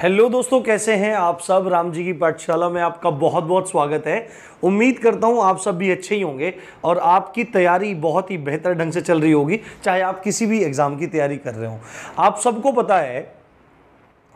Hello दोस्तों, कैसे हैं आप सब? राम जी की पाठशाला में आपका बहुत बहुत स्वागत है। उम्मीद करता हूँ आप सब भी अच्छे ही होंगे और आपकी तैयारी बहुत ही बेहतर ढंग से चल रही होगी, चाहे आप किसी भी एग्ज़ाम की तैयारी कर रहे हो। आप सबको पता है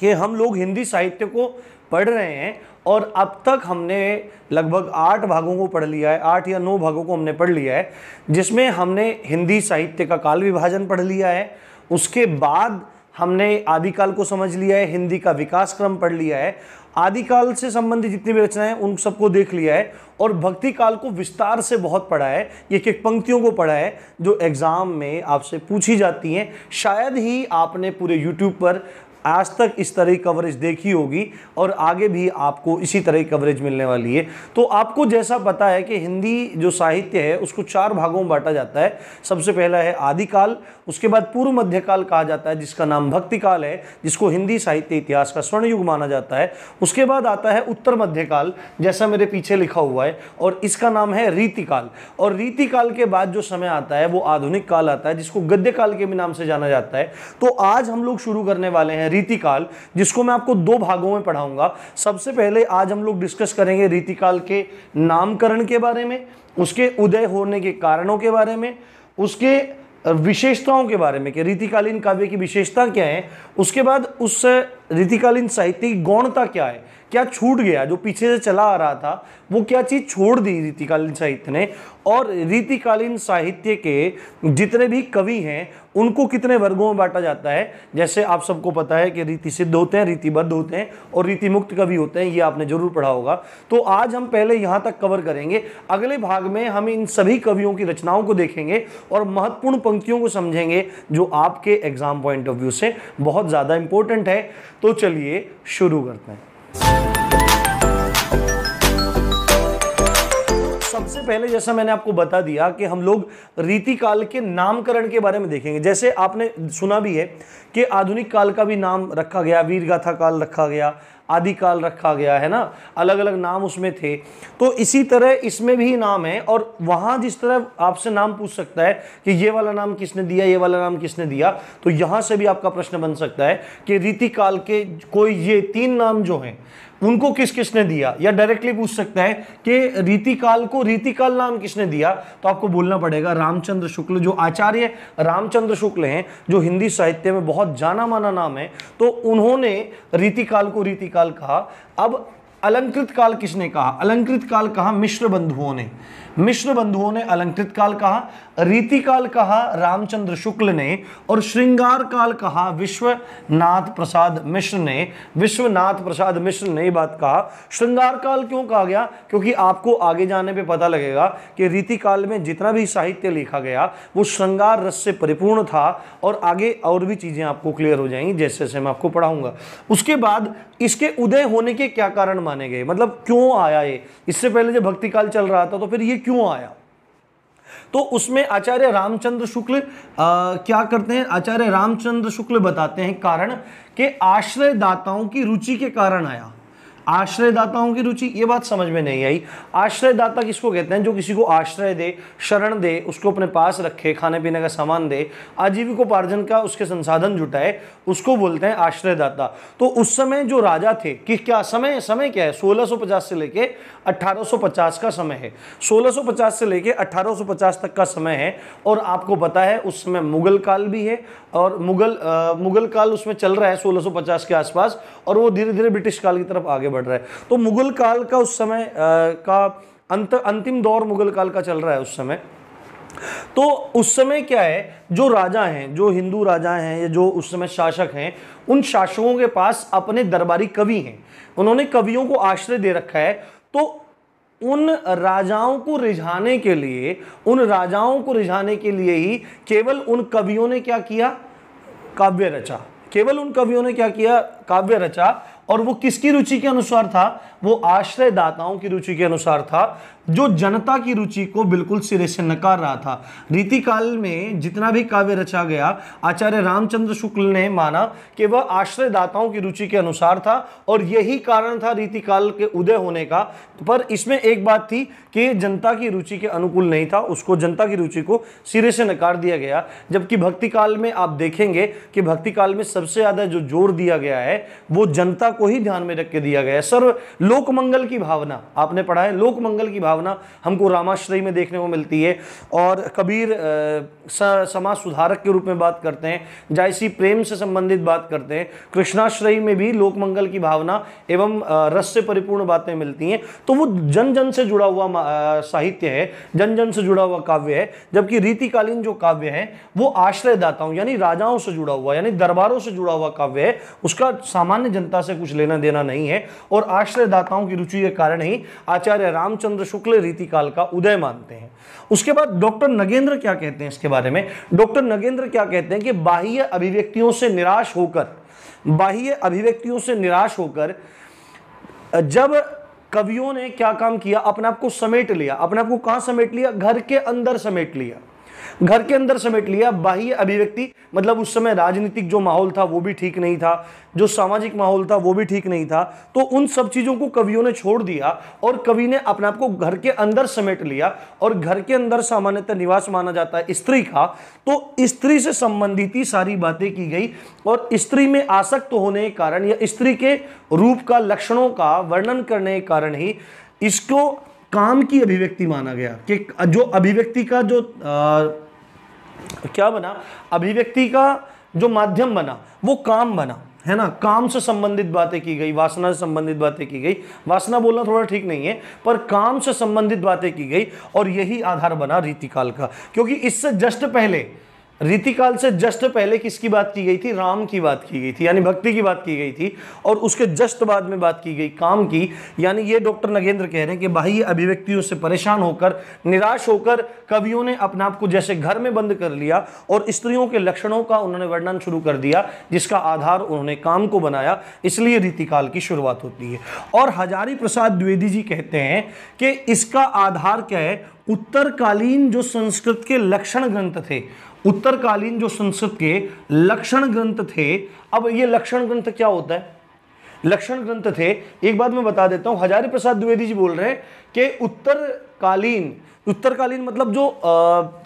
कि हम लोग हिंदी साहित्य को पढ़ रहे हैं और अब तक हमने लगभग आठ भागों को पढ़ लिया है, आठ या नौ भागों को हमने पढ़ लिया है, जिसमें हमने हिंदी साहित्य का काल विभाजन पढ़ लिया है। उसके बाद हमने आदिकाल को समझ लिया है, हिंदी का विकास क्रम पढ़ लिया है, आदिकाल से संबंधित जितनी भी रचनाएँ उन सबको देख लिया है और भक्ति काल को विस्तार से बहुत पढ़ा है एक एक पंक्तियों को पढ़ा है, जो एग्ज़ाम में आपसे पूछी जाती हैं। शायद ही आपने पूरे यूट्यूब पर आज तक इस तरह की कवरेज देखी होगी और आगे भी आपको इसी तरह की कवरेज मिलने वाली है। तो आपको जैसा पता है कि हिंदी जो साहित्य है, उसको चार भागों में बांटा जाता है। सबसे पहला है आदिकाल, उसके बाद पूर्व मध्यकाल कहा जाता है, जिसका नाम भक्ति काल है, जिसको हिंदी साहित्य इतिहास का स्वर्ण युग माना जाता है। उसके बाद आता है उत्तर मध्यकाल, जैसा मेरे पीछे लिखा हुआ है, और इसका नाम है रीतिकाल। और रीतिकाल के बाद जो समय आता है, वो आधुनिक काल आता है, जिसको गद्य काल के भी नाम से जाना जाता है। तो आज हम लोग शुरू करने वाले हैं रीतिकाल, जिसको मैं आपको दो भागों में पढ़ाऊँगा। सबसे पहले आज हम लोग डिस्कस करेंगे रीतिकाल के नामकरण के बारे में, उसके उदय होने के कारणों के बारे में, उसके विशेषताओं के बारे में, कि रीतिकालीन काव्य की विशेषता क्या है, उसके बाद उस रीतिकालीन साहित्य की गौणता क्या है क्या छूट गया, जो पीछे से चला आ रहा था, वो क्या चीज़ छोड़ दी रीतिकालीन साहित्य ने? और रीतिकालीन साहित्य के जितने भी कवि हैं, उनको कितने वर्गों में बांटा जाता है? जैसे आप सबको पता है कि रीति सिद्ध होते हैं, रीतिबद्ध होते हैं और रीति मुक्त कवि होते हैं, ये आपने ज़रूर पढ़ा होगा। तो आज हम पहले यहाँ तक कवर करेंगे। अगले भाग में हम इन सभी कवियों की रचनाओं को देखेंगे और महत्वपूर्ण पंक्तियों को समझेंगे, जो आपके एग्ज़ाम पॉइंट ऑफ़ व्यू से बहुत ज़्यादा इंपॉर्टेंट है। तो चलिए शुरू करते हैं। सबसे पहले जैसा मैंने आपको बता दिया कि हम लोग रीतिकाल के नामकरण के बारे में देखेंगे। जैसे आपने सुना भी है कि आधुनिक काल का भी नाम रखा गया, वीरगाथा काल रखा गया आदिकाल रखा गया है ना? अलग अलग नाम उसमें थे। तो इसी तरह इसमें भी नाम है और वहाँ जिस तरह आपसे नाम पूछ सकता है कि ये वाला नाम किसने दिया, ये वाला नाम किसने दिया तो यहाँ से भी आपका प्रश्न बन सकता है कि रीतिकाल के कोई ये तीन नाम जो हैं उनको किस किसने दिया? या डायरेक्टली पूछ सकता है कि रीतिकाल को रीतिकाल नाम किसने दिया? तो आपको बोलना पड़ेगा रामचंद्र शुक्ल, जो आचार्य रामचंद्र शुक्ल हैं, जो हिंदी साहित्य में बहुत जाना माना नाम है। तो उन्होंने रीतिकाल को रीतिकाल कहा। अब अलंकृत काल किसने कहा? अलंकृत काल कहा मिश्र बंधुओं ने। मिश्र बंधुओं ने अलंकृत काल कहा। रीतिकाल कहा रामचंद्र शुक्ल ने और श्रृंगार काल कहा विश्वनाथ प्रसाद मिश्र ने। विश्वनाथ प्रसाद मिश्र ने बात कहा। श्रृंगार काल क्यों कहा गया? क्योंकि आपको आगे जाने पे पता लगेगा कि रीतिकाल में जितना भी साहित्य लिखा गया, वो श्रृंगार रस से परिपूर्ण था और आगे और भी चीज़ें आपको क्लियर हो जाएँगी, जैसे जैसे मैं आपको पढ़ाऊँगा। उसके बाद इसके उदय होने के क्या कारण माने गए? मतलब क्यों आया ये? इससे पहले जब भक्ति काल चल रहा था तो फिर ये क्यों आया? तो उसमें आचार्य रामचंद्र शुक्ल क्या करते हैं? आचार्य रामचंद्र शुक्ल बताते हैं कारण कि आश्रयदाताओं की रुचि के कारण आया। आश्रयदाताओं की रुचि ये बात समझ में नहीं आई। आश्रयदाता किसको कहते हैं? जो किसी को आश्रय दे शरण दे उसको अपने पास रखे खाने पीने का सामान दे आजीविकोपार्जन का उसके संसाधन जुटाए उसको बोलते हैं आश्रयदाता। तो उस समय जो राजा थे कि क्या समय समय क्या है? 1650 से लेके 1850 का समय है। 1650 से लेके 1850 तक का समय है और आपको पता है उस समय मुगल काल भी है और मुगल आ, मुगल काल उसमें चल रहा है 1650 के आसपास और वो धीरे धीरे ब्रिटिश काल की तरफ़ आगे बढ़ रहा है। तो मुगल काल का उस समय का अंत, अंतिम दौर मुगल काल का चल रहा है उस समय। तो उस समय क्या है, जो राजा हैं, जो हिंदू राजा हैं, या जो उस समय शासक हैं, उन शासकों के पास अपने दरबारी कवि हैं। उन्होंने कवियों को आश्रय दे रखा है। तो उन राजाओं को रिझाने के लिए, उन राजाओं को रिझाने के लिए ही केवल उन कवियों ने क्या किया? काव्य रचा। केवल उन कवियों ने क्या किया? काव्य रचा। और वो किसकी रुचि के अनुसार था? वो आश्रयदाताओं की रुचि के अनुसार था। जो जनता की रुचि को बिल्कुल सिरे से नकार रहा था। रीति काल में जितना भी काव्य रचा गया, आचार्य रामचंद्र शुक्ल ने माना कि वह आश्रयदाताओं की रुचि के अनुसार था और यही कारण था रीति काल के उदय होने का। पर इसमें एक बात थी कि जनता की रुचि के अनुकूल नहीं था, उसको जनता की रुचि को सिरे से नकार दिया गया। जबकि भक्ति काल में आप देखेंगे कि भक्ति काल में सबसे ज़्यादा जो ज़ोर दिया गया है, वो जनता को ही ध्यान में रख के दिया गया है। सर्व लोक मंगल की भावना, आपने पढ़ा है, लोकमंगल की भावना हमको रामाश्रय में देखने को मिलती है। और कबीर समाज सुधारक के रूप में बात करते हैं जायसी प्रेम से संबंधित बात करते हैं, कृष्णाश्रय में भी लोकमंगल की भावना एवं रस से परिपूर्ण बातें मिलती हैं। तो वो जन जन से जुड़ा हुआ साहित्य है जन जन से जुड़ा हुआ काव्य है, जबकि रीतिकालीन जो काव्य है, वो आश्रयदाताओं यानी राजाओं से जुड़ा हुआ, यानी दरबारों से जुड़ा हुआ काव्य है। उसका सामान्य जनता से कुछ लेना देना नहीं है और आश्रयदाताओं की रुचि के कारण ही आचार्य रामचंद्र शुक्ल रीतिकाल का उदय मानते हैं। उसके बाद डॉक्टर नगेंद्र क्या कहते हैं इसके बारे में? डॉक्टर नगेंद्र क्या कहते हैं कि बाह्य अभिव्यक्तियों से निराश होकर, बाह्य अभिव्यक्तियों से निराश होकर, जब कवियों ने क्या काम किया? अपने आप को समेट लिया। अपने आप को कहाँ समेट लिया? घर के अंदर समेट लिया। घर के अंदर समेट लिया। बाह्य अभिव्यक्ति मतलब उस समय राजनीतिक जो माहौल था वो भी ठीक नहीं था। जो सामाजिक माहौल था वो भी ठीक नहीं था। तो उन सब चीज़ों को कवियों ने छोड़ दिया और कवि ने अपने आप को घर के अंदर समेट लिया और घर के अंदर सामान्यतः निवास माना जाता है स्त्री का। तो स्त्री से संबंधित ही सारी बातें की गई और स्त्री में आसक्त होने के कारण या स्त्री के रूप का लक्षणों का वर्णन करने के कारण ही इसको काम की अभिव्यक्ति माना गया कि जो अभिव्यक्ति का जो आ, क्या बना? अभिव्यक्ति का जो माध्यम बना, वो काम बना, है ना? काम से संबंधित बातें की गई, वासना से संबंधित बातें की गई। वासना बोलना थोड़ा ठीक नहीं है, पर काम से संबंधित बातें की गई और यही आधार बना रीतिकाल का। क्योंकि इससे जस्ट पहले रीतिकाल से जस्ट पहले किसकी बात की गई थी? राम की बात की गई थी, यानी भक्ति की बात की गई थी, और उसके जस्ट बाद में बात की गई काम की। यानी ये डॉक्टर नगेंद्र कह रहे हैं कि बाह्य अभिव्यक्तियों से परेशान होकर, निराश होकर कवियों ने अपने आप को जैसे घर में बंद कर लिया और स्त्रियों के लक्षणों का उन्होंने वर्णन शुरू कर दिया, जिसका आधार उन्होंने काम को बनाया। इसलिए रीतिकाल की शुरुआत होती है। और हजारी प्रसाद द्विवेदी जी कहते हैं कि इसका आधार क्या है? उत्तरकालीन जो संस्कृत के लक्षण ग्रंथ थे उत्तरकालीन जो संस्कृत के लक्षण ग्रंथ थे, अब ये लक्षण ग्रंथ क्या होता है? लक्षण ग्रंथ थे, एक बात मैं बता देता हूँ, हजारी प्रसाद द्विवेदी जी बोल रहे हैं कि उत्तरकालीन उत्तरकालीन मतलब जो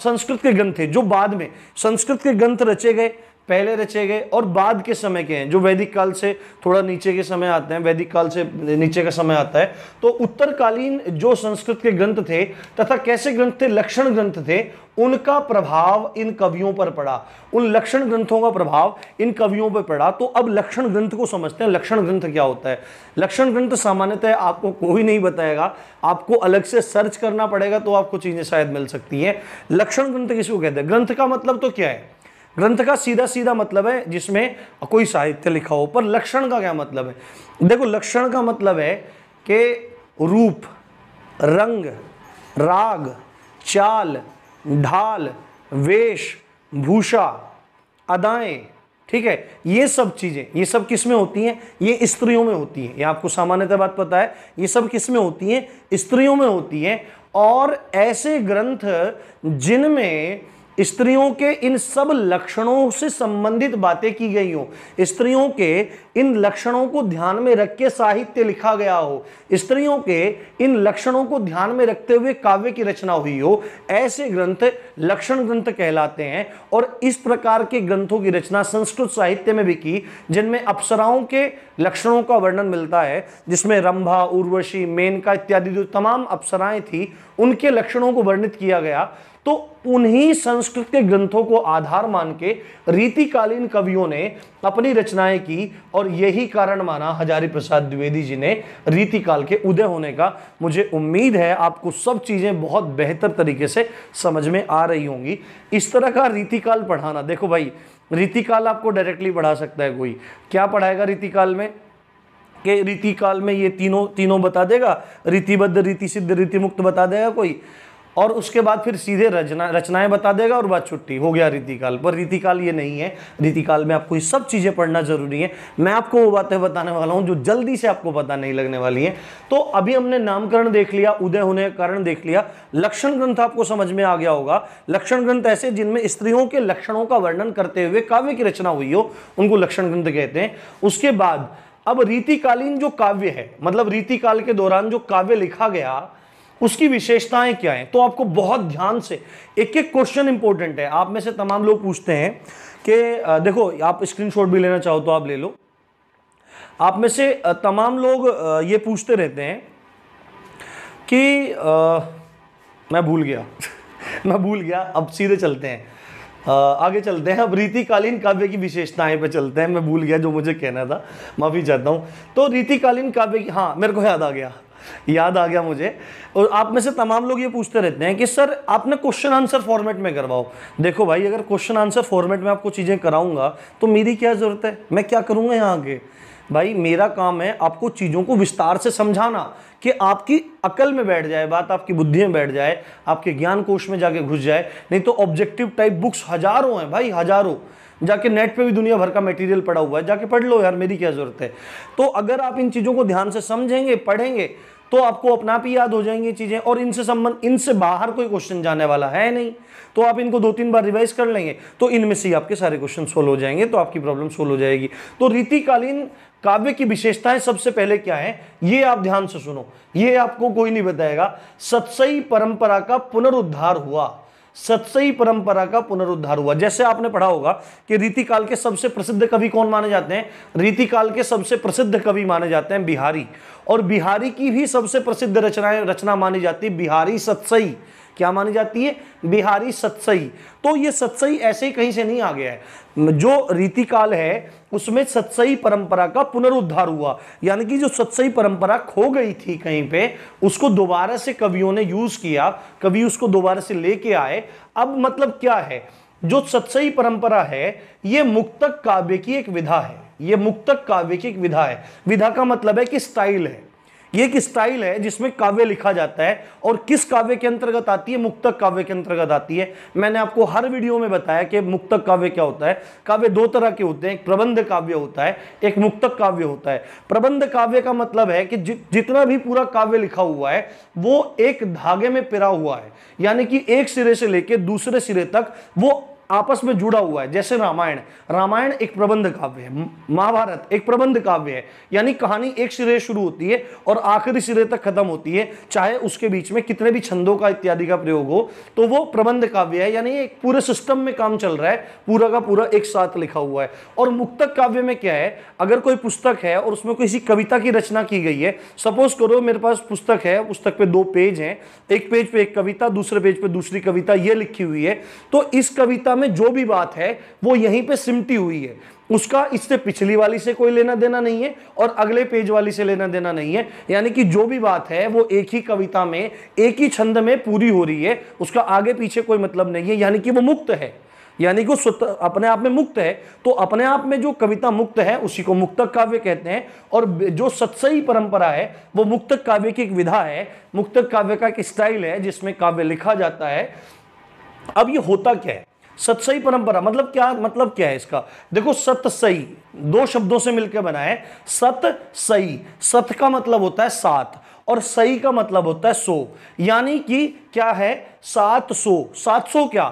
संस्कृत के ग्रंथ थे, जो बाद में संस्कृत के ग्रंथ रचे गए पहले रचे गए और बाद के समय के हैं, जो वैदिक काल से थोड़ा नीचे के समय आते हैं, वैदिक काल से नीचे का समय आता है तो उत्तरकालीन जो संस्कृत के ग्रंथ थे तथा कैसे ग्रंथ थे, लक्षण ग्रंथ थे, उनका प्रभाव इन कवियों पर पड़ा। उन लक्षण ग्रंथों का प्रभाव इन कवियों पर पड़ा। तो अब लक्षण ग्रंथ को समझते हैं, लक्षण ग्रंथ क्या होता है? लक्षण ग्रंथ सामान्यतः आपको कोई नहीं बताएगा, आपको अलग से सर्च करना पड़ेगा तो आपको चीज़ें शायद मिल सकती हैं। लक्षण ग्रंथ किसको कहते हैं? ग्रंथ का मतलब तो क्या है? ग्रंथ का सीधा सीधा मतलब है, जिसमें कोई साहित्य लिखा हो, पर लक्षण का क्या मतलब है? देखो, लक्षण का मतलब है कि रूप, रंग, राग, चाल, ढाल, वेश, भूषा, अदाएँ, ठीक है? ये सब चीज़ें, ये सब किसमें होती हैं? ये स्त्रियों में होती हैं। ये आपको सामान्यतः बात पता है, ये सब किसमें होती हैं? स्त्रियों में होती हैं। और ऐसे ग्रंथ जिनमें स्त्रियों के इन सब लक्षणों से संबंधित बातें की गई हो। स्त्रियों के इन लक्षणों को ध्यान में रख के साहित्य लिखा गया हो। स्त्रियों के इन लक्षणों को ध्यान में रखते हुए काव्य की रचना हुई हो। ऐसे ग्रंथ लक्षण ग्रंथ कहलाते हैं और इस प्रकार के ग्रंथों की रचना संस्कृत साहित्य में भी की, जिनमें अप्सराओं के लक्षणों का वर्णन मिलता है, जिसमें रंभा, उर्वशी, मेनका इत्यादि जो तमाम अप्सराएँ थी, उनके लक्षणों को वर्णित किया गया। तो उन्हीं संस्कृत के ग्रंथों को आधार मान के रीतिकालीन कवियों ने अपनी रचनाएँ की और यही कारण माना हजारी प्रसाद द्विवेदी जी ने रीतिकाल के उदय होने का। मुझे उम्मीद है आपको सब चीज़ें बहुत बेहतर तरीके से समझ में आ रही होंगी। इस तरह का रीतिकाल पढ़ाना, देखो भाई, रीतिकाल आपको डायरेक्टली पढ़ा सकता है कोई। क्या पढ़ाएगा रीतिकाल में? कि रीतिकाल में ये तीनों तीनों बता देगा? रीतिबद्ध रीति सिद्ध रीति मुक्त बता देगा कोई? और उसके बाद फिर सीधे रचना, रचनाएँ बता देगा और बात छुट्टी। हो गया रीतिकाल। पर रीतिकाल ये नहीं है। रीतिकाल में आपको ये सब चीज़ें पढ़ना ज़रूरी है। मैं आपको वो बातें बताने वाला हूँ जो जल्दी से आपको पता नहीं लगने वाली हैं। तो अभी हमने नामकरण देख लिया, उदय होने का कारण देख लिया। लक्षण ग्रंथ आपको समझ में आ गया होगा। लक्षण ग्रंथ ऐसे जिनमें स्त्रियों के लक्षणों का वर्णन करते हुए काव्य की रचना हुई हो, उनको लक्षण ग्रंथ कहते हैं। उसके बाद, अब रीतिकालीन जो काव्य है मतलब रीतिकाल के दौरान जो काव्य लिखा गया उसकी विशेषताएँ क्या हैं? तो आपको बहुत ध्यान से एक एक क्वेश्चन इंपॉर्टेंट है। आप में से तमाम लोग पूछते हैं कि देखो आप स्क्रीनशॉट भी लेना चाहो तो आप ले लो। आप में से तमाम लोग ये पूछते रहते हैं कि आ, मैं भूल गया। मैं भूल गया। अब सीधे चलते हैं। आगे चलते हैं। अब रीतिकालीन काव्य की विशेषताएँ पे चलते हैं। मैं भूल गया जो मुझे कहना था। माफ़ी चाहता हूँ। तो रीतिकालीन काव्य की हाँ मेरे को याद आ गया। याद आ गया मुझे। और आप में से तमाम लोग ये पूछते रहते हैं कि, सर, आपने क्वेश्चन आंसर फॉर्मेट में करवाओ। देखो भाई, अगर क्वेश्चन आंसर फॉर्मेट में आपको चीज़ें कराऊँगा तो मेरी क्या ज़रूरत है? मैं क्या करूँगा यहाँ आगे भाई, मेरा काम है आपको चीज़ों को विस्तार से समझाना कि आपकी अकल में बैठ जाए, बात आपकी बुद्धि में बैठ जाए, आपके ज्ञान कोश में जाके घुस जाए। नहीं तो ऑब्जेक्टिव टाइप बुक्स हज़ारों हैं भाई, हज़ारों। जाके नेट पे भी दुनिया भर का मटेरियल पड़ा हुआ है। जाके पढ़ लो यार, मेरी क्या ज़रूरत है? तो अगर आप इन चीज़ों को ध्यान से समझेंगे, पढ़ेंगे तो आपको अपना ही याद हो जाएँगी चीज़ें, और इनसे संबंध, इनसे बाहर कोई क्वेश्चन जाने वाला है नहीं। तो आप इनको दो तीन बार रिवाइज कर लेंगे तो इनमें से आपके सारे क्वेश्चन सोल्व हो जाएँगे तो आपकी प्रॉब्लम सोल्व हो जाएगी। तो रीतिकालीन काव्य की विशेषताएँ सबसे पहले क्या है? ये आप ध्यान से सुनो। ये आपको कोई नहीं बताएगा। सत्सई परंपरा का पुनरुद्धार हुआ। सत्सई परंपरा का पुनरुद्धार हुआ। जैसे आपने पढ़ा होगा कि रीतिकाल के सबसे प्रसिद्ध कवि कौन माने जाते हैं? रीतिकाल के सबसे प्रसिद्ध कवि माने जाते हैं बिहारी। और बिहारी की भी सबसे प्रसिद्ध रचनाएँ, रचना मानी जाती है बिहारी सत्सई। क्या मानी जाती है? बिहारी सत्सई। तो ये सत्सई ऐसे ही कहीं से नहीं आ गया है। जो रीतिकाल है, उसमें सत्सई परंपरा का पुनरुद्धार हुआ। यानी कि जो सत्सई परंपरा खो गई थी कहीं पे, उसको दोबारा से कवियों ने यूज़ किया, कवि उसको दोबारा से लेके आए। अब मतलब क्या है? जो सत्सई परंपरा है, ये मुक्तक काव्य की एक विधा है। ये मुक्तक काव्य की एक विधा है। विधा का मतलब है कि स्टाइल है। ये एक स्टाइल है जिसमें काव्य लिखा जाता है और किस काव्य के अंतर्गत आती है? मुक्तक काव्य के अंतर्गत आती है। मैंने आपको हर वीडियो में बताया कि मुक्तक काव्य क्या होता है। काव्य दो तरह के होते हैं। एक प्रबंध काव्य होता है एक मुक्तक काव्य होता है। प्रबंध काव्य का मतलब है कि जि, जितना भी पूरा काव्य लिखा हुआ है वो एक धागे में पिरा हुआ है। यानी कि एक सिरे से लेकर दूसरे सिरे तक वो आपस में जुड़ा हुआ है, जैसे रामायण। रामायण एक प्रबंध काव्य है। महाभारत एक प्रबंध काव्य है। यानी कहानी एक सिरे शुरू होती है और आखिरी सिरे तक खत्म होती है, चाहे उसके बीच में कितने भी छंदों का इत्यादि का प्रयोग हो तो वो प्रबंध काव्य है। यानी एक पूरे सिस्टम में काम चल रहा है, पूरा का पूरा एक साथ लिखा हुआ है। और मुक्तक काव्य में क्या है, अगर कोई पुस्तक है और उसमें किसी कविता की रचना की गई है सपोज़ करो मेरे पास पुस्तक है पुस्तक पे दो पेज हैं, एक पेज पे एक कविता, दूसरे पेज पे दूसरी कविता, ये लिखी हुई है तो इस कविता में जो भी बात है, वो यहीं पे सिमटी हुई है। उसका इससे पिछली वाली से कोई लेना देना नहीं है और अगले पेज वाली से लेना देना नहीं है। यानी कि जो भी बात है, वो एक ही कविता में, एक ही छंद में पूरी हो रही है। उसका आगे पीछे कोई मतलब नहीं है। यानी कि वो मुक्त है। यानी कि अपने आप में मुक्त है। तो अपने आप में जो कविता मुक्त है, उसी को मुक्तक काव्य कहते हैं। और जो सत्सई परंपरा है, वो मुक्तक काव्य की एक विधा है। मुक्तक काव्य का एक स्टाइल है, जिसमें काव्य लिखा जाता है। अब ये होता क्या है? सतसई परंपरा मतलब क्या मतलब क्या है इसका? देखो, सतसई, दो शब्दों से मिलकर बना है। सत सई सत का मतलब होता है सात, और सही का मतलब होता है सो। यानी कि क्या है? सात सो। सात सो क्या?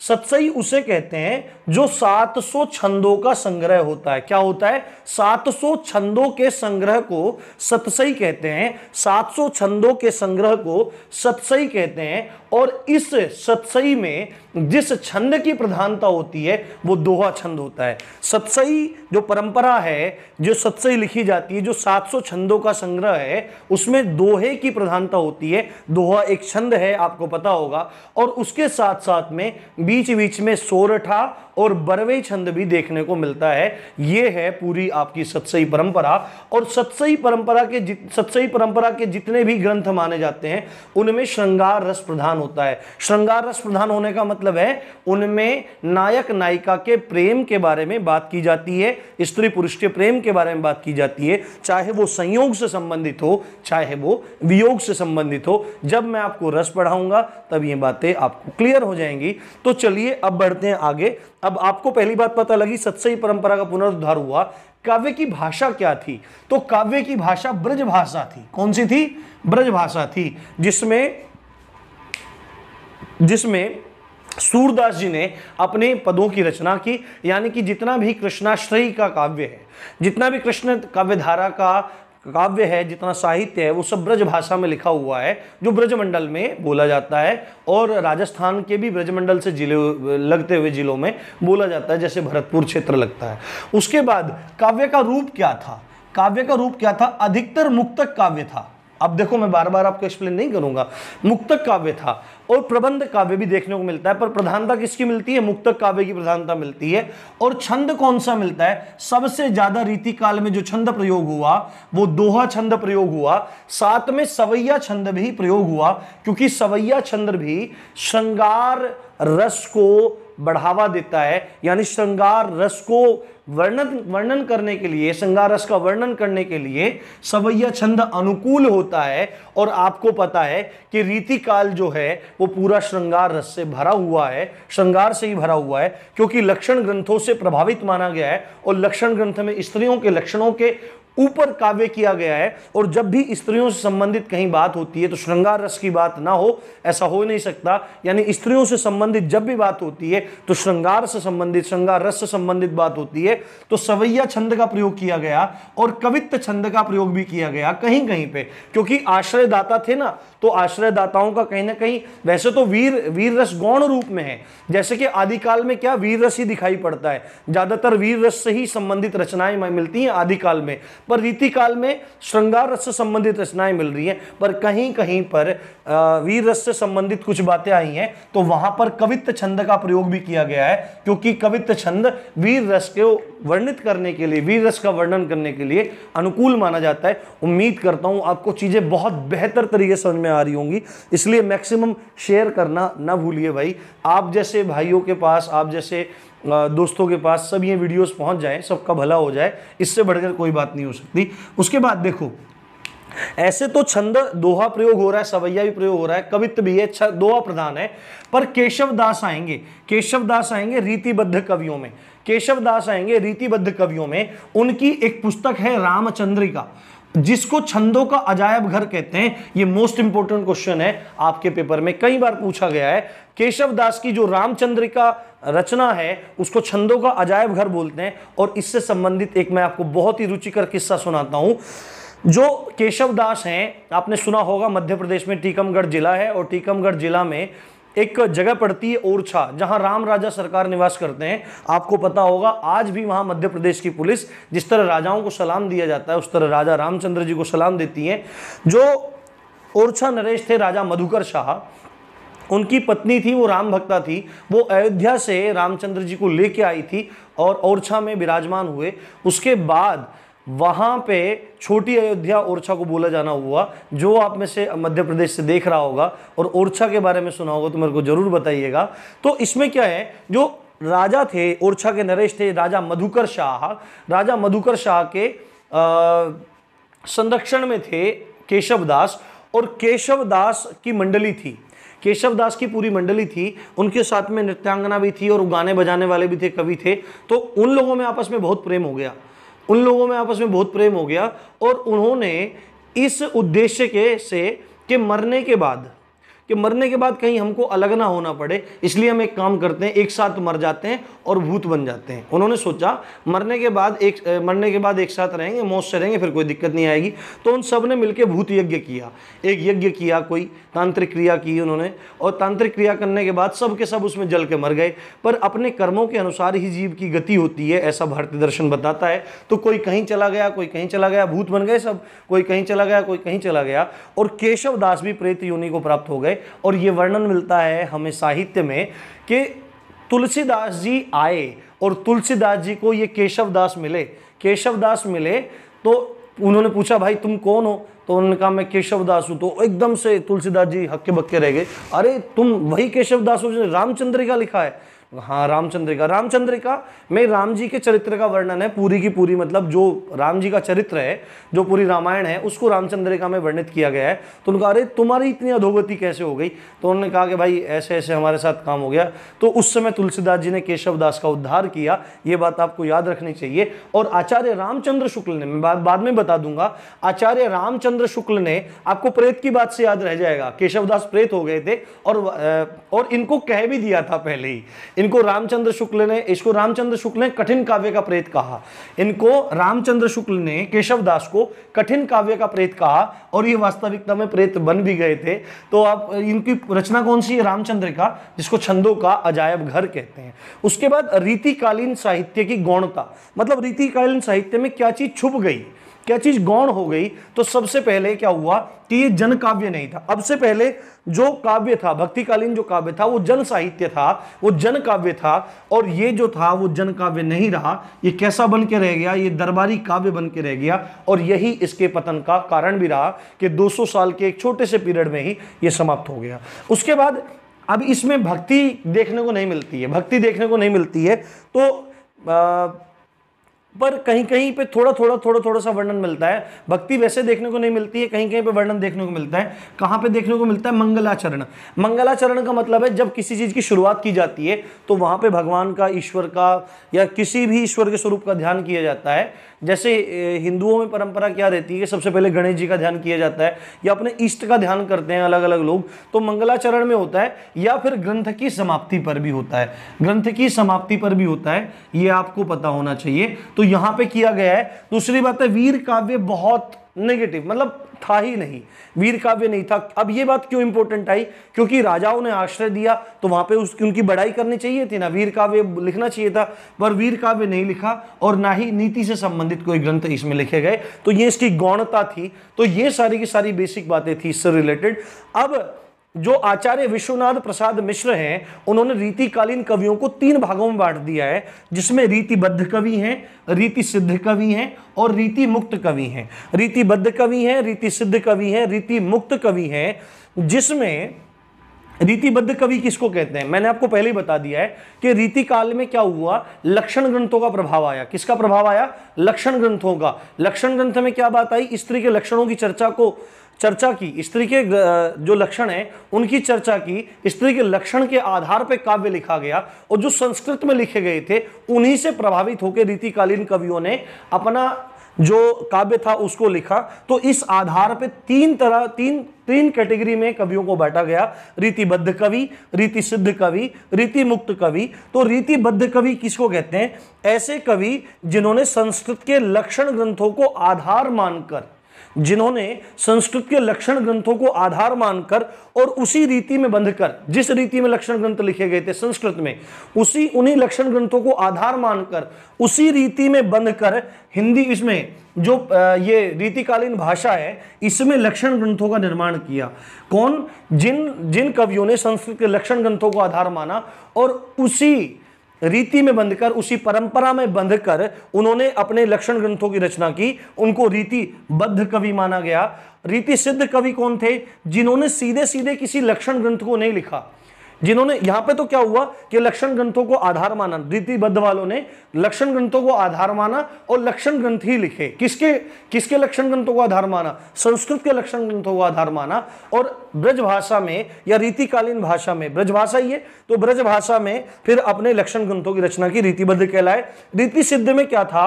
सत्सई उसे कहते हैं जो 700 छंदों का संग्रह होता है। क्या होता है? 700 छंदों के संग्रह को सतसई कहते हैं। 700 छंदों के संग्रह को सतसई कहते हैं और इस सतसई में जिस छंद की प्रधानता होती है, वो दोहा छंद होता है। सतसई जो परंपरा है, जो सतसई लिखी जाती है, जो 700 छंदों का संग्रह है, उसमें दोहे की प्रधानता होती है। दोहा एक छंद है, आपको पता होगा। और उसके साथ साथ में बीच बीच में सोरठा और बरवे छंद भी देखने को मिलता है। ये है पूरी आपकी सत्सई परंपरा। और सत्सई परंपरा के सत्सई परंपरा के जितने भी ग्रंथ माने जाते हैं, उनमें श्रृंगार रस प्रधान होता है। श्रृंगार रस प्रधान होने का मतलब है, उनमें नायक नायिका के प्रेम के बारे में बात की जाती है, स्त्री पुरुष के प्रेम के बारे में बात की जाती है, चाहे वो संयोग से संबंधित हो, चाहे वो वियोग से संबंधित हो। जब मैं आपको रस पढ़ाऊँगा, तब ये बातें आपको क्लियर हो जाएँगी। तो चलिए, अब बढ़ते हैं आगे। अब आपको पहली बात पता लगी, सत्सई परंपरा का पुनरुद्धार हुआ। काव्य की भाषा क्या थी? तो काव्य की भाषा ब्रज भाषा थी। कौन सी थी? ब्रज भाषा थी, जिसमें जिसमें सूरदास जी ने अपने पदों की रचना की। यानी कि जितना भी कृष्णाश्रयी का काव्य है, जितना भी कृष्ण काव्यधारा का काव्य है, जितना साहित्य है, वो सब ब्रज भाषा में लिखा हुआ है, जो ब्रजमंडल में बोला जाता है, और राजस्थान के भी ब्रजमंडल से ज़िले, लगते हुए जिलों में बोला जाता है, जैसे भरतपुर क्षेत्र लगता है। उसके बाद काव्य का रूप क्या था? काव्य का रूप क्या था? अधिकतर मुक्तक काव्य था। अब देखो, मैं बार बार आपको एक्सप्लेन नहीं करूँगा। मुक्तक काव्य था और प्रबंध काव्य भी देखने को मिलता है, पर प्रधानता किसकी मिलती है? मुक्तक काव्य की प्रधानता मिलती है। और छंद कौन सा मिलता है? सबसे ज़्यादा रीति काल में जो छंद प्रयोग हुआ, वो दोहा छंद प्रयोग हुआ, साथ में सवैया छंद भी प्रयोग हुआ, क्योंकि सवैया छंद भी श्रृंगार रस को बढ़ावा देता है, यानी श्रृंगार रस को वर्णन वर्णन करने के लिए, श्रृंगार रस का वर्णन करने के लिए सवैया छंद अनुकूल होता है और आपको पता है कि रीति काल जो है, वो पूरा श्रृंगार रस से भरा हुआ है, श्रृंगार से ही भरा हुआ है, क्योंकि लक्षण ग्रंथों से प्रभावित माना गया है और लक्षण ग्रंथ में स्त्रियों के लक्षणों के ऊपर काव्य किया गया है और जब भी स्त्रियों से संबंधित कहीं बात होती है तो श्रृंगार रस की बात ना हो, ऐसा हो नहीं सकता। यानी स्त्रियों से संबंधित जब भी बात होती है तो श्रृंगार से संबंधित, श्रृंगार रस से संबंधित बात होती है तो सवैया छंद का प्रयोग किया गया और कवित्त छंद का प्रयोग भी किया गया कहीं कहीं पे, क्योंकि आश्रयदाता थे ना तो आश्रयदाताओं का कहीं ना कहीं, वैसे तो वीर वीर रस गौण रूप में है। जैसे कि आदिकाल में क्या वीर रस ही दिखाई पड़ता है। ज़्यादातर वीर रस से ही संबंधित रचनाएँ मिलती हैं आदिकाल में। पर रीति काल में श्रृंगार रस से संबंधित रचनाएँ मिल रही हैं। पर कहीं कहीं पर वीर रस से संबंधित कुछ बातें आई हैं तो वहाँ पर कवित्त छंद का प्रयोग भी किया गया है। क्योंकि कवित्त छंद वीर रस को वर्णित करने के लिए वीर रस का वर्णन करने के लिए अनुकूल माना जाता है। उम्मीद करता हूँ आपको चीज़ें बहुत बेहतर तरीके से समझ में आ रही होंगी। इसलिए मैक्सिमम शेयर करना ना भूलिए भाई। आप जैसे भाइयों के पास, आप जैसे दोस्तों के पास सब ये वीडियोस पहुँच जाए, सबका भला हो जाए, इससे बढ़कर कोई बात नहीं हो सकती। उसके बाद देखो, ऐसे तो छंद, दोहा प्रयोग हो रहा है, सवैया भी प्रयोग हो रहा है, कवित्व भी है दोहा प्रधान है, पर केशव दास आएँगे, केशव दास आएँगे रीतिबद्ध कवियों में, केशव दास आएँगे रीतिबद्ध कवियों में, उनकी एक पुस्तक है रामचंद्रिका। जिसको छंदों का अजायब घर कहते हैं, ये मोस्ट इंपोर्टेंट क्वेश्चन है, आपके पेपर में कई बार पूछा गया है। केशव दास की जो रामचंद्रिका रचना है, उसको छंदों का अजायब घर बोलते हैं, और इससे संबंधित एक मैं आपको बहुत ही रुचिकर किस्सा सुनाता हूँ। जो केशव दास हैं, आपने सुना होगा, मध्य प्रदेश में टीकमगढ़ जिला है, और टीकमगढ़ जिला में एक जगह पड़ती है ओरछा, जहाँ राम राजा सरकार निवास करते हैं। आपको पता होगा, आज भी वहाँ मध्य प्रदेश की पुलिस जिस तरह राजाओं को सलाम दिया जाता है, उस तरह राजा रामचंद्र जी को सलाम देती है। जो ओरछा नरेश थे, राजा मधुकर शाह, उनकी पत्नी थी, वो राम भक्ता थी। वो अयोध्या से रामचंद्र जी को लेके आई थी और ओरछा में विराजमान हुए। उसके बाद वहाँ पे छोटी अयोध्या ओरछा को बोला जाना हुआ, जो आप में से मध्य प्रदेश से देख रहा होगा और ओरछा के बारे में सुना होगा तो मेरे को ज़रूर बताइएगा। तो इसमें क्या है, जो राजा थे, ओरछा के नरेश थे, राजा मधुकर शाह, राजा मधुकर शाह के संरक्षण में थे केशव दास और केशव दास की मंडली थी। केशव दास की पूरी मंडली थी, उनके साथ में नृत्यांगना भी थी और गाने बजाने वाले भी थे, कवि थे। तो उन लोगों में आपस में बहुत प्रेम हो गया। उन लोगों में आपस में बहुत प्रेम हो गया और उन्होंने इस उद्देश्य के से कि मरने के बाद कि मरने के बाद कहीं हमको अलग ना होना पड़े, इसलिए हम एक काम करते हैं, एक साथ मर जाते हैं और भूत बन जाते हैं। उन्होंने सोचा, मरने के बाद एक मरने के बाद एक साथ रहेंगे, मौत से रहेंगे, फिर कोई दिक्कत नहीं आएगी। तो उन सबने मिलकर भूत यज्ञ किया। एक यज्ञ किया कोई, तांत्रिक क्रिया की उन्होंने, और तांत्रिक क्रिया करने के बाद सब के सब उसमें जल के मर गए। पर अपने कर्मों के अनुसार ही जीव की गति होती है, ऐसा भारतीय दर्शन बताता है। तो कोई कहीं चला गया, कोई कहीं चला गया, भूत बन गए सब। कोई कहीं चला गया, कोई कहीं चला गया। और केशव दास भी प्रेत योनि को प्राप्त हो गए। और ये वर्णन मिलता है हमें साहित्य में कि तुलसीदास जी आए और तुलसीदास जी को ये केशवदास मिले। केशवदास मिले तो उन्होंने पूछा, भाई, तुम कौन हो? तो उन्होंने कहा, मैं केशवदास हूँ। तो एकदम से तुलसीदास जी हक्के बक्के रह गए। अरे, तुम वही केशवदास हो रामचंद्र का लिखा है? हाँ रामचंद्रिका। रामचंद्रिका में राम जी के चरित्र का वर्णन है पूरी की पूरी मतलब जो राम जी का चरित्र है जो पूरी रामायण है उसको रामचंद्रिका में वर्णित किया गया है। तो उनका अरे तुम्हारी इतनी अधोगति कैसे हो गई? तो उन्होंने कहा कि भाई ऐसे ऐसे हमारे साथ काम हो गया। तो उस समय तुलसीदास जी ने केशव दास का उद्धार किया। ये बात आपको याद रखनी चाहिए। और आचार्य रामचंद्र शुक्ल ने मैं बाद, बाद में बता दूँगा आचार्य रामचंद्र शुक्ल ने आपको प्रेत की बात से याद रह जाएगा। केशवदास प्रेत हो गए थे और इनको कह भी दिया था पहले ही। इनको रामचंद्र शुक्ल ने, इसको रामचंद्र शुक्ल ने कठिन काव्य का प्रेत कहा। इनको रामचंद्र शुक्ल ने, केशव दास को कठिन काव्य का प्रेत कहा और ये वास्तविकता में प्रेत बन भी गए थे। तो आप, इनकी रचना कौन सी है? रामचंद्र का, जिसको छंदों का अजायब घर कहते हैं। उसके बाद रीतिकालीन साहित्य की गौणता। मतलब रीतिकालीन साहित्य में क्या चीज़ छुप गई? क्या चीज़ गौण हो गई? तो सबसे पहले क्या हुआ कि ये जन काव्य नहीं था। अब से पहले जो काव्य था भक्तिकालीन जो काव्य था वो जन साहित्य था वो जन काव्य था और ये जो था वो जन काव्य नहीं रहा। ये कैसा बन के रह गया? ये दरबारी काव्य बन के रह गया और यही इसके पतन का कारण भी रहा कि 200 साल के एक छोटे से पीरियड में ही ये समाप्त हो गया। उसके बाद अब इसमें भक्ति देखने को नहीं मिलती है। भक्ति देखने को नहीं मिलती है तो आ, पर कहीं कहीं पे थोड़ा थोड़ा थोड़ा थोड़ा सा वर्णन मिलता है। भक्ति वैसे देखने को नहीं मिलती है, कहीं कहीं पे वर्णन देखने को मिलता है। कहाँ पे देखने को मिलता है? मंगलाचरण। मंगलाचरण का मतलब है, जब किसी चीज़ की शुरुआत की जाती है तो वहाँ पे भगवान का, ईश्वर का, या किसी भी ईश्वर के स्वरूप का ध्यान किया जाता है। जैसे हिंदुओं में परंपरा क्या रहती है सबसे पहले गणेश जी का ध्यान किया जाता है, या अपने इष्ट का ध्यान करते हैं अलग अलग लोग तो मंगलाचरण में होता है, या फिर ग्रंथ की समाप्ति पर भी होता है। ग्रंथ की समाप्ति पर भी होता है, ये आपको पता होना चाहिए। तो यहाँ पे किया गया है। दूसरी बात है, वीर काव्य बहुत नेगेटिव मतलब था ही नहीं। वीर काव्य नहीं था। अब ये बात क्यों इंपॉर्टेंट आई? क्योंकि राजाओं ने आश्रय दिया तो वहाँ पे उसकी, उनकी बड़ाई करनी चाहिए थी ना। वीर काव्य लिखना चाहिए था, पर वीर काव्य नहीं लिखा और ना ही नीति से संबंधित कोई ग्रंथ इसमें लिखे गए। तो ये इसकी गौणता थी। तो ये सारी की सारी बेसिक बातें थी, इससे रिलेटेड अब जो आचार्य विश्वनाथ प्रसाद मिश्र हैं, उन्होंने रीतिकालीन कवियों को तीन भागों में बांट दिया है, जिसमें रीतिबद्ध कवि हैं रीति सिद्ध कवि हैं और रीति मुक्त कवि हैं। रीतिबद्ध कवि हैं रीति सिद्ध कवि हैं रीति मुक्त कवि हैं, जिसमें रीतिबद्ध कवि किसको कहते हैं? मैंने आपको पहले ही बता दिया है कि रीति काल में क्या हुआ? लक्षण ग्रंथों का प्रभाव आया। किसका प्रभाव आया? लक्षण ग्रंथों का। लक्षण ग्रंथ में क्या बात आई? स्त्री के लक्षणों की चर्चा को चर्चा की, स्त्री के जो लक्षण है, उनकी चर्चा की, स्त्री के लक्षण के आधार पर काव्य लिखा गया और जो संस्कृत में लिखे गए थे, उन्हीं से प्रभावित होकर रीतिकालीन कवियों ने अपना जो काव्य था उसको लिखा। तो इस आधार पे तीन तरह, तीन तीन कैटेगरी में कवियों को बांटा गया। रीतिबद्ध कवि रीति सिद्ध कवि रीति मुक्त कवि। तो रीतिबद्ध कवि किसको कहते हैं? ऐसे कवि जिन्होंने संस्कृत के लक्षण ग्रंथों को आधार मानकर जिन्होंने संस्कृत के लक्षण ग्रंथों को आधार मानकर और उसी रीति में बंधकर, जिस रीति में लक्षण ग्रंथ लिखे गए थे संस्कृत में, उसी, उन्हीं लक्षण ग्रंथों को आधार मानकर, उसी रीति में बंधकर, हिंदी इसमें जो ये रीतिकालीन भाषा है, इसमें लक्षण ग्रंथों का निर्माण किया। कौन? जिन जिन कवियों ने संस्कृत के लक्षण ग्रंथों को आधार माना और उसी रीति में बंधकर, उसी परंपरा में बंधकर उन्होंने अपने लक्षण ग्रंथों की रचना की। उनको रीति बद्ध कवि माना गया। रीति सिद्ध कवि कौन थे? जिन्होंने सीधे सीधे किसी लक्षण ग्रंथ को नहीं लिखा। जिन्होंने यहाँ पे तो क्या हुआ कि लक्षण ग्रंथों को आधार माना रीतिबद्ध वालों ने लक्षण ग्रंथों को आधार माना और लक्षण ग्रंथ ही लिखे। किसके किसके लक्षण ग्रंथों को आधार माना? संस्कृत के लक्षण ग्रंथों को आधार माना और ब्रज भाषा में या रीतिकालीन भाषा में ब्रज भाषा ही है तो ब्रज भाषा में फिर अपने लक्षण ग्रंथों की रचना की रीतिबद्ध कहलाए। रीति सिद्ध में क्या था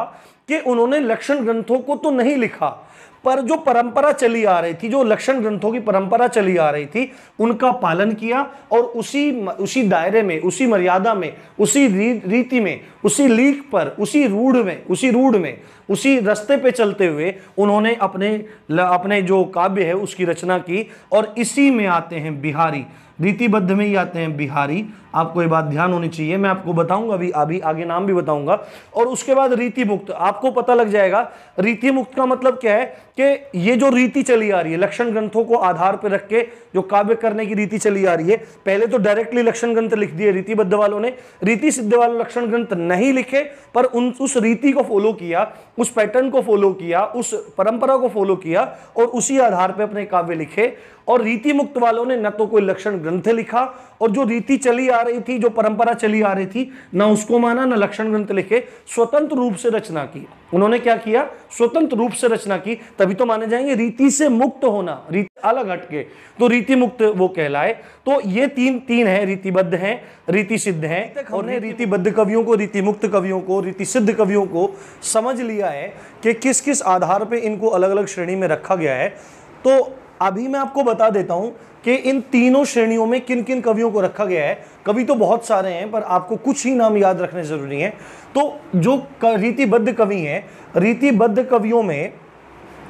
कि उन्होंने लक्षण ग्रंथों को तो नहीं लिखा पर जो परंपरा चली आ रही थी, जो लक्षण ग्रंथों की परंपरा चली आ रही थी, उनका पालन किया और उसी उसी दायरे में, उसी मर्यादा में, उसी रीति में, उसी लीक पर, उसी रूढ़ में, उसी रूढ़ में, उसी रास्ते पे चलते हुए उन्होंने अपने अपने जो काव्य है उसकी रचना की और इसी में आते हैं बिहारी, रीतिबद्ध में ही आते हैं बिहारी आपको ये बात ध्यान होनी चाहिए, मैं आपको बताऊँगा अभी अभी आगे नाम भी बताऊँगा। और उसके बाद रीति मुक्त आपको पता लग जाएगा रीति मुक्त का मतलब क्या है कि ये जो रीति चली आ रही है, लक्षण ग्रंथों को आधार पर रख के जो काव्य करने की रीति चली आ रही है, पहले तो डायरेक्टली लक्षण ग्रंथ लिख दिए रीतिबद्ध वालों ने। रीति सिद्ध वाले लक्षण ग्रंथ नहीं लिखे, पर उन, उस रीति को फॉलो किया, उस पैटर्न को फॉलो किया, उस परंपरा को फॉलो किया, और उसी आधार पर अपने काव्य लिखे। और रीति मुक्त वालों ने न तो कोई लक्षण ग्रंथ लिखा, और जो रीति चली आ रही थी जो परंपरा चली आ रही थी ना उसको माना ना लक्षण ग्रंथ लिखे स्वतंत्र रूप से रचना की। उन्होंने क्या किया? स्वतंत्र रूप से रचना की। तभी तो माने जाएँगे रीति से मुक्त होना रीति अलग हटके। तो रीति मुक्त वो कहलाए। तो ये तीन तीन है रीतिबद्ध है रीति सिद्ध है और रीतिबद्ध कवियों को रीति मुक्त कवियों को रीति सिद्ध कवियों को समझ लिया है कि किस किस आधार पर इनको अलग अलग श्रेणी में रखा गया है। तो अभी मैं आपको बता देता हूँ कि इन तीनों श्रेणियों में किन किन कवियों को रखा गया है। कवि तो बहुत सारे हैं, पर आपको कुछ ही नाम याद रखने ज़रूरी है। तो जो रीतिबद्ध कवि हैं, रीतिबद्ध कवियों में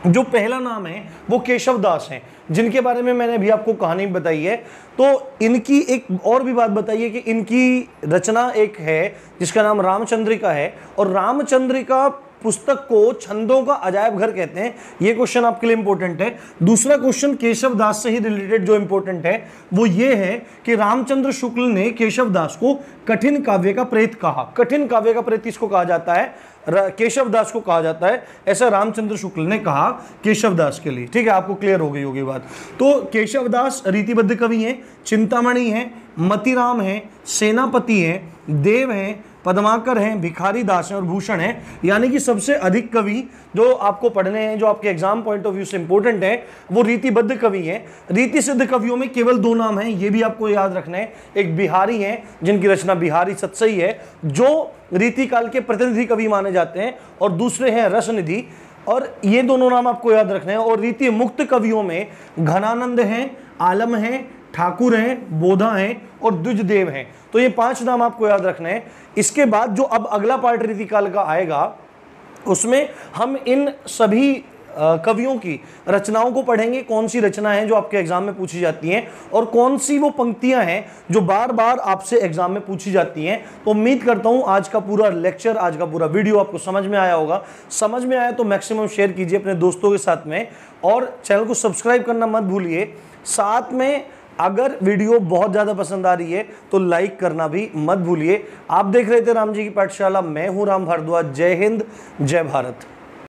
जो पहला नाम है, वो केशव दास हैं। जिनके बारे में मैंने अभी आपको कहानी बताई है। तो इनकी एक और भी बात बताइए कि इनकी रचना एक है, जिसका नाम रामचंद्रिका है। और रामचंद्रिका पुस्तक को छंदों का अजायब घर कहते हैं। ये क्वेश्चन आपके लिए इंपॉर्टेंट है। दूसरा क्वेश्चन केशव दास से ही रिलेटेड जो इंपॉर्टेंट है, वो ये है कि रामचंद्र शुक्ल ने केशव दास को कठिन काव्य का प्रेत कहा। कठिन काव्य का प्रेत इसको कहा जाता है? केशव दास को कहा जाता है। ऐसा रामचंद्र शुक्ल ने कहा केशव दास के लिए। ठीक है, आपको क्लियर हो गई होगी बात। तो केशव दास रीतिबद्ध कवि हैं, चिंतामणि हैं, मतीराम हैं, सेनापति हैं, देव हैं पद्माकर हैं, भिखारी दास हैं और भूषण हैं। यानी कि सबसे अधिक कवि जो आपको पढ़ने हैं, जो आपके एग्ज़ाम पॉइंट ऑफ़ व्यू से इंपॉर्टेंट है, वो रीतिबद्ध कवि हैं। रीति सिद्ध कवियों में केवल दो नाम हैं, ये भी आपको याद रखना है। एक बिहारी हैं, जिनकी रचना बिहारी सत्सई है, जो रीति काल के प्रतिनिधि कवि माने जाते हैं, और दूसरे हैं रसनिधि। और ये दोनों नाम आपको याद रखना है। और रीति मुक्त कवियों में घनानंद हैं, आलम हैं ठाकुर हैं, बोधा हैं और द्विजदेव हैं। तो ये पाँच नाम आपको याद रखने हैं। इसके बाद जो अब अगला पार्ट रीतिकाल का आएगा, उसमें हम इन सभी कवियों की रचनाओं को पढ़ेंगे। कौन सी रचना है जो आपके एग्ज़ाम में पूछी जाती हैं और कौन सी वो पंक्तियाँ हैं जो बार बार आपसे एग्ज़ाम में पूछी जाती हैं। तो उम्मीद करता हूँ आज का पूरा लेक्चर, आज का पूरा वीडियो आपको समझ में आया होगा। समझ में आया तो मैक्सिमम शेयर कीजिए अपने दोस्तों के साथ में और चैनल को सब्सक्राइब करना मत भूलिए। साथ में अगर वीडियो बहुत ज़्यादा पसंद आ रही है तो लाइक करना भी मत भूलिए। आप देख रहे थे राम जी की पाठशाला, मैं हूँ राम भारद्वाज। जय हिंद, जय भारत।